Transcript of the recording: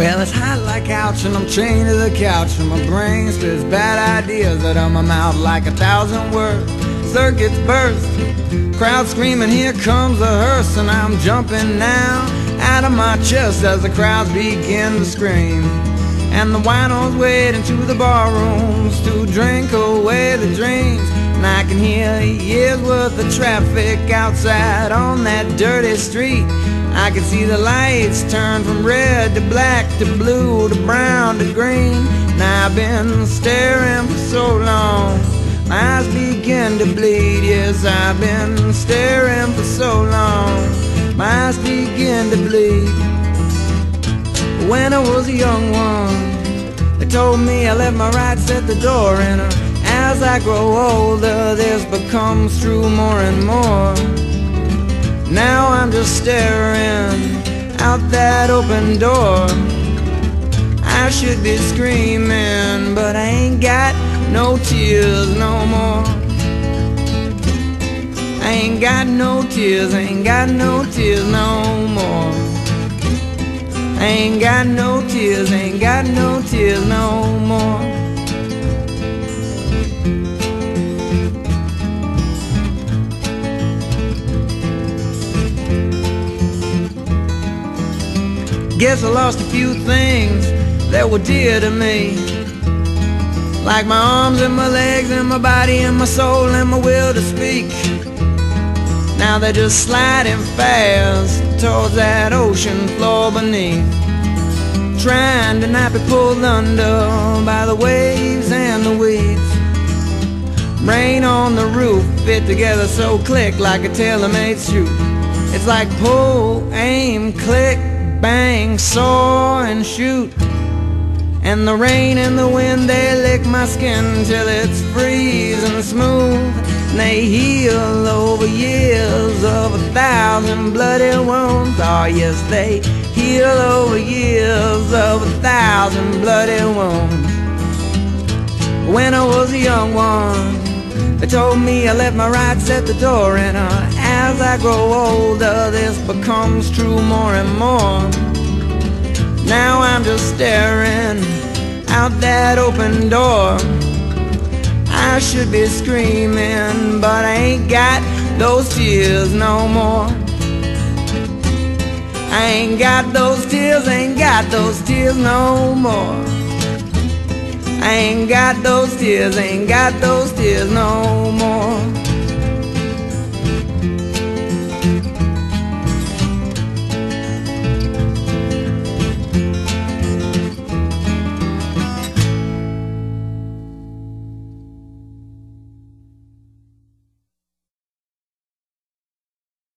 Well, it's hot like couch and I'm chained to the couch and my brain spits bad ideas out of my mouth like a thousand words. Circuits burst, crowd screaming, here comes the hearse and I'm jumping now out of my chest as the crowds begin to scream. And the winos wade into the bar rooms to drink away the dreams. And I can hear years worth of traffic outside on that dirty street. I can see the lights turn from red to black to blue to brown to green. And I've been staring for so long. My eyes begin to bleed. Yes, I've been staring for so long. My eyes begin to bleed. When I was a young one, they told me I left my rights at the door. And as I grow older, this becomes true more and more. Now I'm just staring out that open door. I should be screaming, but I ain't got no tears no more. I ain't got no tears, I ain't got no tears no ain't got no tears, ain't got no tears no more. Guess I lost a few things that were dear to me. Like my arms and my legs and my body and my soul and my will to speak. Now they're just sliding fast towards that ocean floor beneath. Trying to not be pulled under by the waves and the weeds. Rain on the roof fit together so click like a tailor-made suit. It's like pull, aim, click, bang, soar and shoot. And the rain and the wind, they lick my skin till it's freezing smooth. And they heal over years of a thousand bloody wounds. Oh, yes, they heal over years of a thousand bloody wounds. When I was a young one, they told me I left my rights at the door. And uh, as I grow older, this becomes true more and more. Now I'm just staring out that open door. I should be screaming, but I ain't got those tears no more. I ain't got those tears, ain't got those tears no more. I ain't got those tears, ain't got those tears no more.